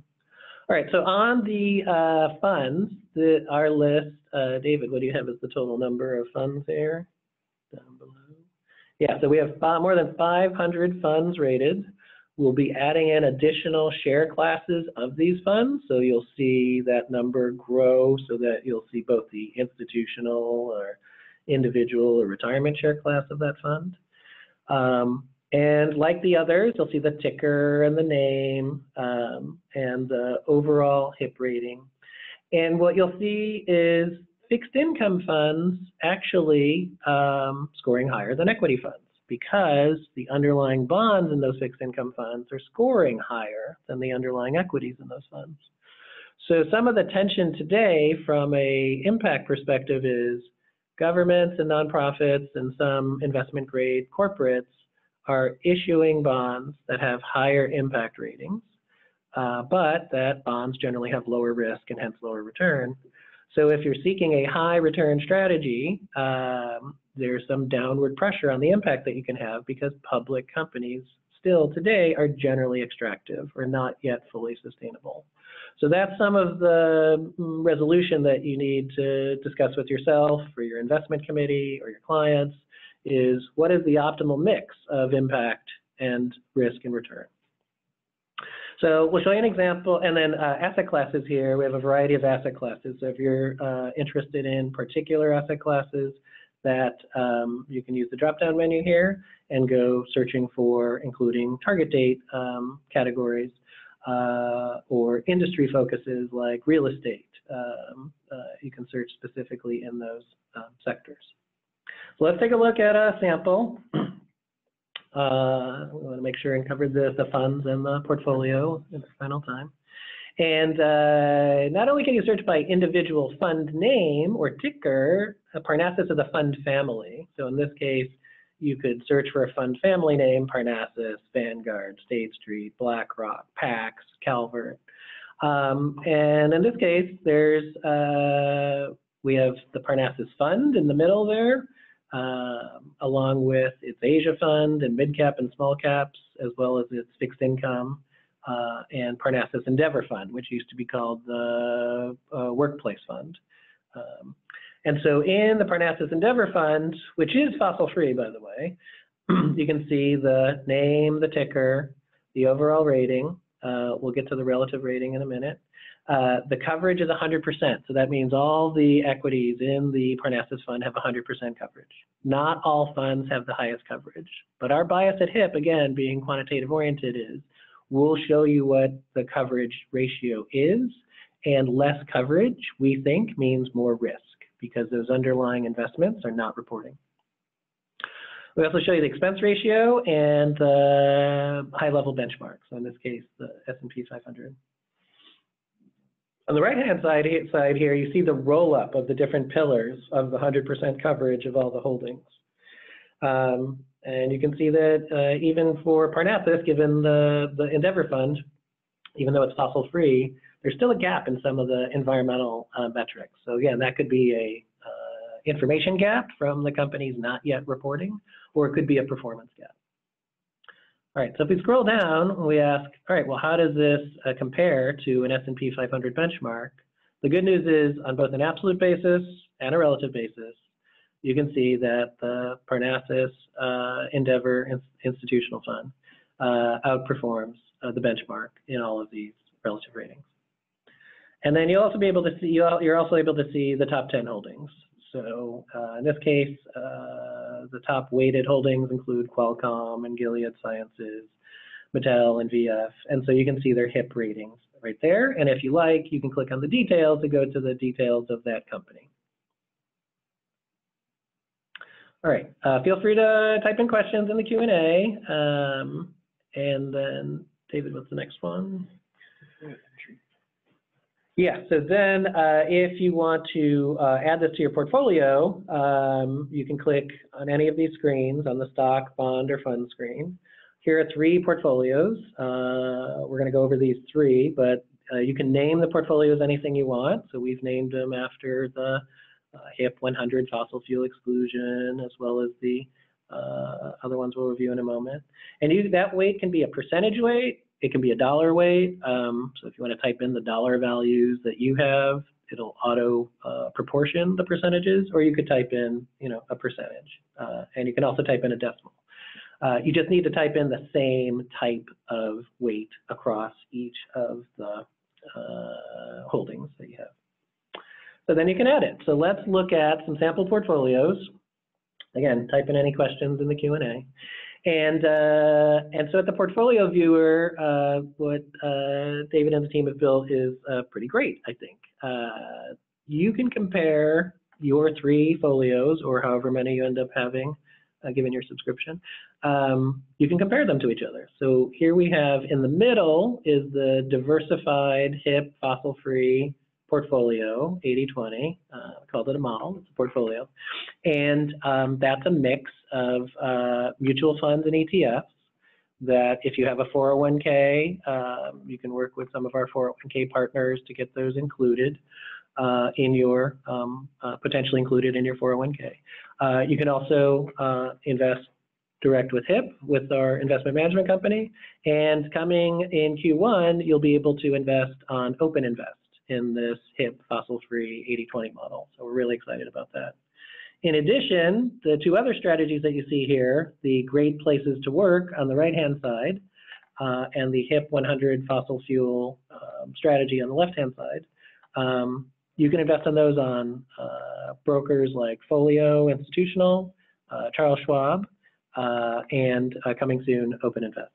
[SPEAKER 1] All right, so on the uh, funds, the, our list, uh, David, what do you have as the total number of funds there? Down below. Yeah, so we have more than 500 funds rated. We'll be adding in additional share classes of these funds. So you'll see that number grow so that you'll see both the institutional or individual or retirement share class of that fund. Um, and like the others, you'll see the ticker and the name um, and the overall HIP rating. And what you'll see is fixed income funds actually um, scoring higher than equity funds because the underlying bonds in those fixed income funds are scoring higher than the underlying equities in those funds. So some of the tension today from a impact perspective is governments and nonprofits and some investment grade corporates are issuing bonds that have higher impact ratings, uh, but that bonds generally have lower risk and hence lower return. So if you're seeking a high return strategy, um, there's some downward pressure on the impact that you can have because public companies still today are generally extractive or not yet fully sustainable. So that's some of the mm, resolution that you need to discuss with yourself or your investment committee or your clients is what is the optimal mix of impact and risk and return. So we'll show you an example, and then uh, asset classes here. We have a variety of asset classes. So if you're uh, interested in particular asset classes, that um, you can use the drop-down menu here and go searching for including target date um, categories uh, or industry focuses like real estate. Um, uh, you can search specifically in those um, sectors. So let's take a look at a sample. [clears throat] Uh, we want to make sure and cover the, the funds and the portfolio in the final time. And uh, not only can you search by individual fund name or ticker, Parnassus is a fund family. So in this case, you could search for a fund family name, Parnassus, Vanguard, State Street, BlackRock, Pax, Calvert. Um, and in this case, there's, uh, we have the Parnassus Fund in the middle there, um, along with its Asia Fund and mid cap and small caps, as well as its fixed income uh, and Parnassus Endeavor Fund, which used to be called the uh, Workplace Fund. Um, and so in the Parnassus Endeavor Fund, which is fossil free, by the way, [clears throat] you can see the name, the ticker, the overall rating. Uh, we'll get to the relative rating in a minute. Uh, the coverage is 100%. So that means all the equities in the Parnassus fund have 100% coverage. Not all funds have the highest coverage. But our bias at HIP, again, being quantitative oriented, is we'll show you what the coverage ratio is. And less coverage, we think, means more risk because those underlying investments are not reporting. We also show you the expense ratio and the high-level benchmarks. So in this case, the S&P 500. On the right-hand side, side here, you see the roll-up of the different pillars of the 100% coverage of all the holdings. Um, and you can see that uh, even for Parnassus, given the, the Endeavor Fund, even though it's fossil-free, there's still a gap in some of the environmental uh, metrics. So again, that could be a uh, information gap from the companies not yet reporting, or it could be a performance gap. All right, so if we scroll down, we ask, all right, well, how does this uh, compare to an S&P 500 benchmark? The good news is on both an absolute basis and a relative basis, you can see that the Parnassus uh, Endeavor in Institutional Fund uh, outperforms uh, the benchmark in all of these relative ratings. And then you'll also be able to see, you're also able to see the top 10 holdings. So uh, in this case, uh, the top weighted holdings include Qualcomm and Gilead Sciences, Mattel and VF. And so you can see their HIP ratings right there. And if you like, you can click on the details to go to the details of that company. All right, uh, feel free to type in questions in the Q&A. Um, and then, David, what's the next one? Yeah, so then uh, if you want to uh, add this to your portfolio, um, you can click on any of these screens on the stock, bond, or fund screen. Here are three portfolios. Uh, we're going to go over these three, but uh, you can name the portfolios anything you want. So we've named them after the uh, HIP 100 fossil fuel exclusion, as well as the uh, other ones we'll review in a moment. And you, that weight can be a percentage weight, it can be a dollar weight. Um, so if you want to type in the dollar values that you have, it'll auto uh, proportion the percentages, or you could type in, you know, a percentage. Uh, and you can also type in a decimal. Uh, you just need to type in the same type of weight across each of the uh, holdings that you have. So then you can add it. So let's look at some sample portfolios. Again, type in any questions in the Q&A. And uh, and so at the portfolio viewer, uh, what uh, David and the team have built is uh, pretty great, I think. Uh, you can compare your three folios, or however many you end up having, uh, given your subscription. Um, you can compare them to each other. So here we have in the middle is the diversified, HIP, fossil-free portfolio, 80-20, uh, called it a model, it's a portfolio. And um, that's a mix of uh, mutual funds and ETFs that if you have a 401k, um, you can work with some of our 401k partners to get those included uh, in your, um, uh, potentially included in your 401k. Uh, you can also uh, invest direct with HIP with our investment management company. And coming in Q1, you'll be able to invest on Open Invest in this HIP fossil-free 80-20 model. So we're really excited about that. In addition, the two other strategies that you see here, the Great Places to Work on the right-hand side, uh, and the HIP 100 fossil fuel um, strategy on the left-hand side, um, you can invest in those on uh, brokers like Folio Institutional, uh, Charles Schwab, uh, and uh, coming soon, Open Invest.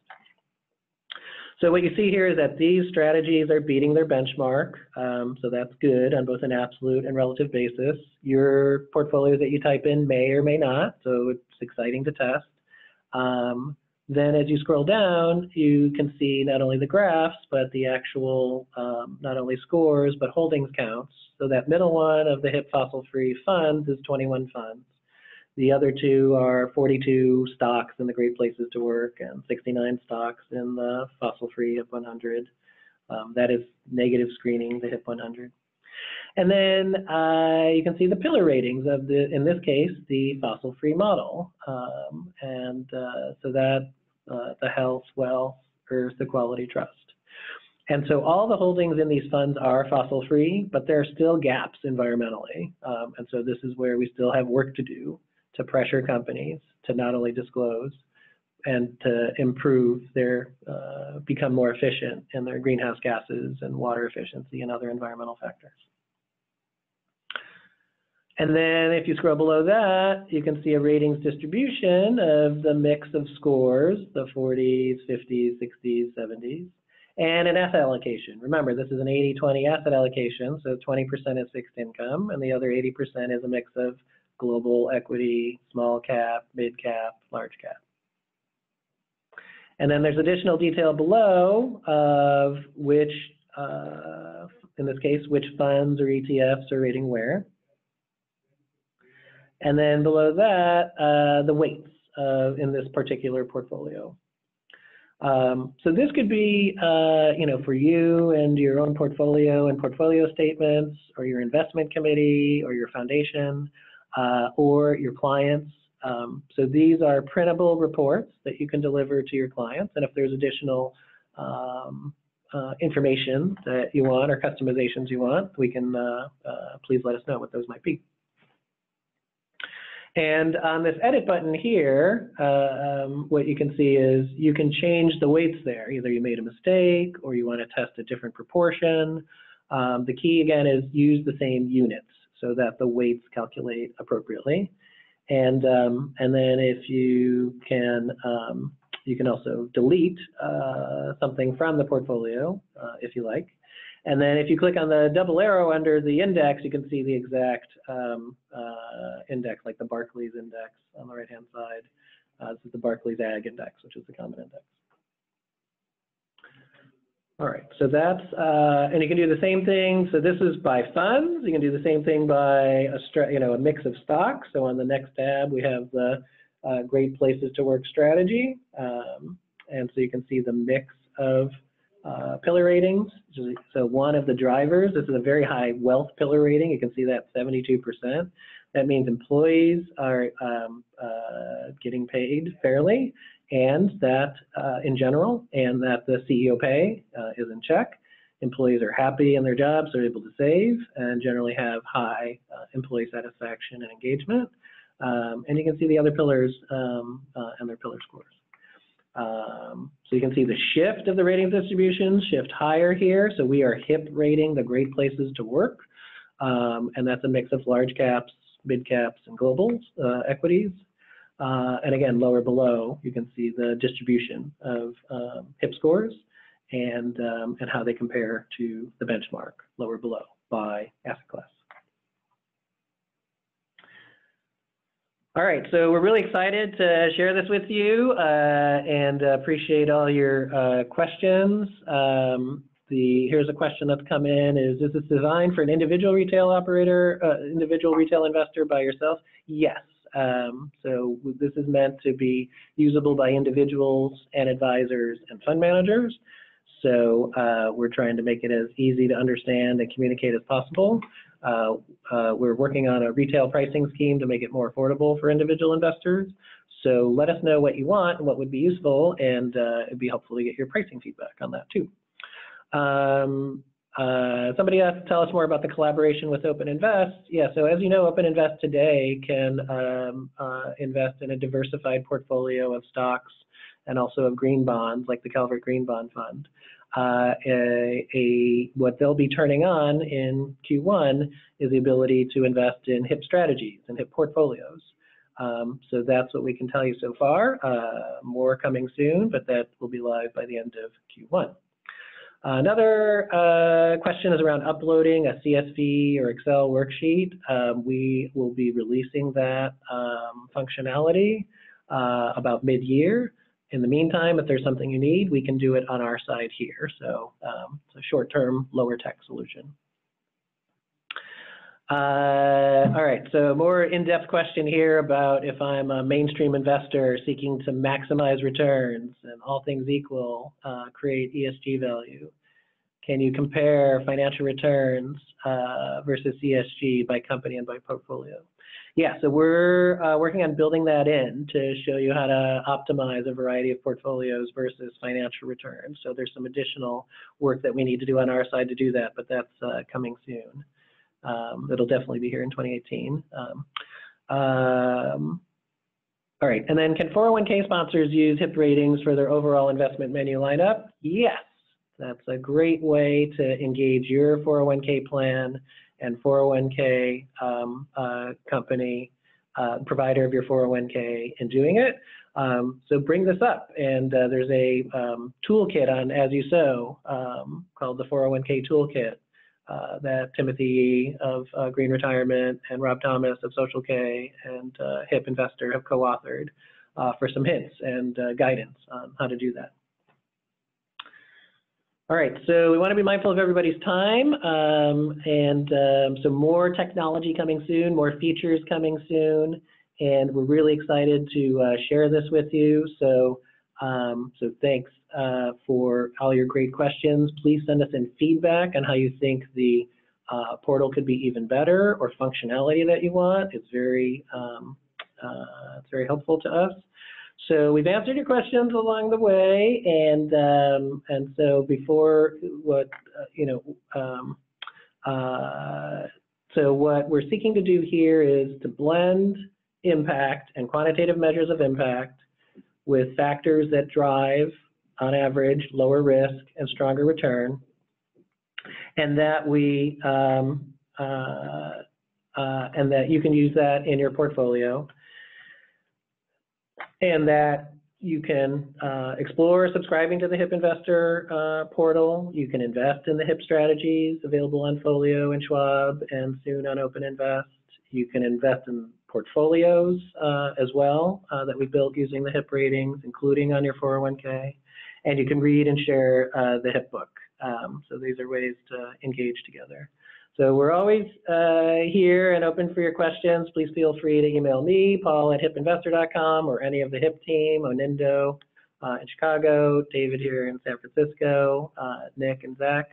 [SPEAKER 1] So what you see here is that these strategies are beating their benchmark. Um, so that's good on both an absolute and relative basis. Your portfolio that you type in may or may not, so it's exciting to test. Um, then as you scroll down, you can see not only the graphs, but the actual, um, not only scores, but holdings counts. So that middle one of the HIP fossil free funds is 21 funds. The other two are 42 stocks in the Great Places to Work and 69 stocks in the fossil-free HIP 100. Um, that is negative screening, the HIP 100. And then uh, you can see the pillar ratings of the, in this case, the fossil-free model. Um, and uh, so that uh, the health, wealth, earth, equality, trust. And so all the holdings in these funds are fossil free, but there are still gaps environmentally. Um, and so this is where we still have work to do to pressure companies to not only disclose and to improve their, uh, become more efficient in their greenhouse gases and water efficiency and other environmental factors. And then if you scroll below that, you can see a ratings distribution of the mix of scores, the 40s, 50s, 60s, 70s and an asset allocation. Remember, this is an 80-20 asset allocation, so 20% is fixed income, and the other 80% is a mix of global equity, small cap, mid cap, large cap. And then there's additional detail below of which, uh, in this case, which funds or ETFs are rating where. And then below that, uh, the weights uh, in this particular portfolio. Um, so this could be, uh, you know, for you and your own portfolio and portfolio statements, or your investment committee, or your foundation, uh, or your clients. Um, so these are printable reports that you can deliver to your clients, and if there's additional um, uh, information that you want or customizations you want, we can uh, uh, please let us know what those might be. And on this edit button here, uh, um, what you can see is you can change the weights there. Either you made a mistake or you want to test a different proportion. Um, the key again is use the same units so that the weights calculate appropriately. And, um, and then if you can, um, you can also delete uh, something from the portfolio uh, if you like. And then if you click on the double arrow under the index, you can see the exact um, uh, index, like the Barclays index on the right-hand side. Uh, this is the Barclays Ag Index, which is the common index. All right, so that's, uh, and you can do the same thing. So this is by funds. You can do the same thing by a, you know, a mix of stocks. So on the next tab, we have the uh, Great Places to Work strategy. Um, and so you can see the mix of uh, pillar ratings. So one of the drivers, this is a very high wealth pillar rating. You can see that 72%. That means employees are um, uh, getting paid fairly and that uh, in general, and that the CEO pay uh, is in check. Employees are happy in their jobs, they're able to save, and generally have high uh, employee satisfaction and engagement. Um, and you can see the other pillars um, uh, and their pillar scores. Um, so you can see the shift of the rating distribution, shift higher here. So we are HIP rating the great places to work. Um, and that's a mix of large caps, mid caps, and global uh, equities. Uh, and again, lower below, you can see the distribution of um, HIP scores and, um, and how they compare to the benchmark lower below by asset class. All right, so we're really excited to share this with you uh, and appreciate all your uh, questions. Um, the here's a question that's come in: Is, is this designed for an individual retail operator, uh, individual retail investor by yourself? Yes. Um, so this is meant to be usable by individuals and advisors and fund managers. So uh, we're trying to make it as easy to understand and communicate as possible. Uh, uh, we're working on a retail pricing scheme to make it more affordable for individual investors. So let us know what you want and what would be useful, and uh, it'd be helpful to get your pricing feedback on that too. Um, uh, somebody asked tell us more about the collaboration with Open Invest. Yeah, so as you know, Open Invest today can um, uh, invest in a diversified portfolio of stocks and also of green bonds, like the Calvert Green Bond Fund uh, a, a, what they'll be turning on in Q1 is the ability to invest in HIP strategies and HIP portfolios. Um, so that's what we can tell you so far. Uh, more coming soon, but that will be live by the end of Q1. Another uh, question is around uploading a CSV or Excel worksheet. Um, we will be releasing that um, functionality uh, about mid-year. In the meantime, if there's something you need, we can do it on our side here. So um, it's a short-term, lower tech solution. Uh, all right, so more in-depth question here about if I'm a mainstream investor seeking to maximize returns and all things equal, uh, create ESG value. Can you compare financial returns uh, versus ESG by company and by portfolio? Yeah, so we're uh, working on building that in to show you how to optimize a variety of portfolios versus financial returns. So there's some additional work that we need to do on our side to do that, but that's uh, coming soon. Um, it'll definitely be here in 2018. Um, um, all right, and then can 401k sponsors use HIP ratings for their overall investment menu lineup? Yes, that's a great way to engage your 401k plan and 401k um, uh, company, uh, provider of your 401k in doing it. Um, so bring this up, and uh, there's a um, toolkit on As You Sow um, called the 401k Toolkit uh, that Timothy of uh, Green Retirement and Rob Thomas of Social K and uh, HIP Investor have co-authored uh, for some hints and uh, guidance on how to do that. All right, so we want to be mindful of everybody's time, um, and um, so more technology coming soon, more features coming soon, and we're really excited to uh, share this with you. So, um, so thanks uh, for all your great questions. Please send us in feedback on how you think the uh, portal could be even better or functionality that you want. It's very, um, uh, it's very helpful to us. So we've answered your questions along the way, and um, and so before what uh, you know, um, uh, so what we're seeking to do here is to blend impact and quantitative measures of impact with factors that drive, on average, lower risk and stronger return, and that we um, uh, uh and that you can use that in your portfolio and that you can uh, explore subscribing to the HIP Investor uh, portal. You can invest in the HIP strategies available on Folio and Schwab and soon on Open Invest. You can invest in portfolios uh, as well uh, that we built using the HIP ratings, including on your 401k. And you can read and share uh, the HIP book. Um, so these are ways to engage together. So we're always uh, here and open for your questions. Please feel free to email me, Paul at hipinvestor.com, or any of the HIP team, Onindo uh, in Chicago, David here in San Francisco, uh, Nick and Zach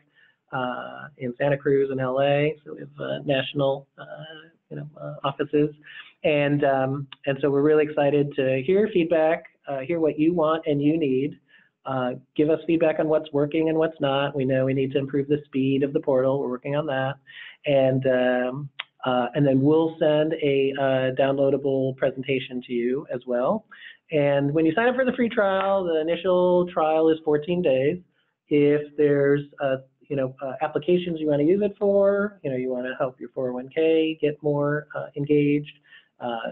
[SPEAKER 1] uh, in Santa Cruz and LA. So we have uh, national you know, offices. And, um, and so we're really excited to hear feedback, hear what you want and you need. Uh, give us feedback on what's working and what's not. We know we need to improve the speed of the portal. We're working on that. And, um, uh, and then we'll send a uh, downloadable presentation to you as well. And when you sign up for the free trial, the initial trial is 14 days. If there's uh, you know, uh, applications you want to use it for, you know, you want to help your 401k get more engaged,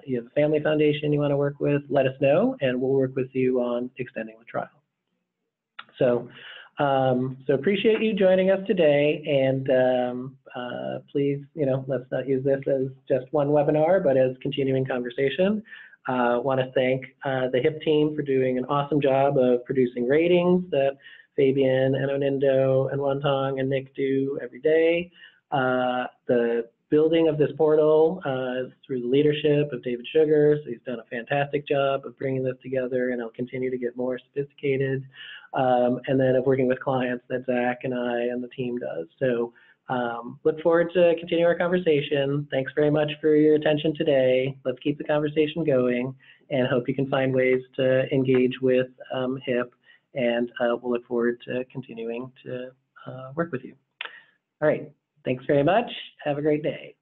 [SPEAKER 1] you have a family foundation you want to work with, let us know, and we'll work with you on extending the trial. So, um, so appreciate you joining us today, and um, uh, please, you know, let's not use this as just one webinar, but as continuing conversation. Uh, Want to thank uh, the HIP team for doing an awesome job of producing ratings that Fabian and Onindo and Wantong and Nick do every day. Uh, the building of this portal uh, through the leadership of David Sugar. So he's done a fantastic job of bringing this together and he'll continue to get more sophisticated. Um, and then of working with clients that Zach and I and the team does. So um, look forward to continuing our conversation. Thanks very much for your attention today. Let's keep the conversation going and hope you can find ways to engage with um, HIP and uh, we'll look forward to continuing to uh, work with you. All right. Thanks very much. Have a great day.